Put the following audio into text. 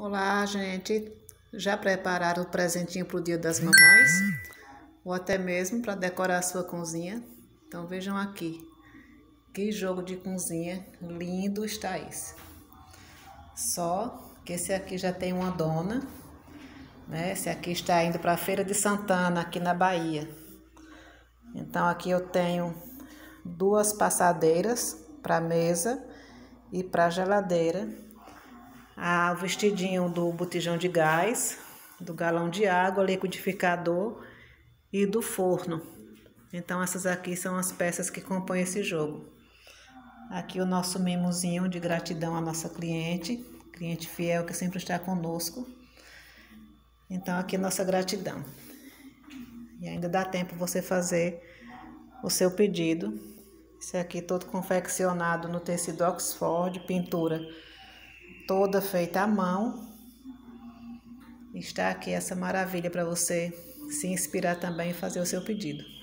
Olá, gente. Já prepararam o presentinho para o Dia das Mamães? Ou até mesmo para decorar a sua cozinha? Então vejam aqui. Que jogo de cozinha lindo está esse. Só que esse aqui já tem uma dona. Né? Esse aqui está indo para a Feira de Santana, aqui na Bahia. Então aqui eu tenho duas passadeiras para mesa e para geladeira o vestidinho do botijão de gás, do galão de água, liquidificador e do forno. Então essas aqui são as peças que compõem esse jogo. Aqui o nosso mimozinho de gratidão à nossa cliente, cliente fiel que sempre está conosco. Então aqui nossa gratidão. E ainda dá tempo você fazer o seu pedido. Esse aqui todo confeccionado no tecido Oxford, pintura toda feita à mão. Está aqui essa maravilha para você se inspirar também e fazer o seu pedido.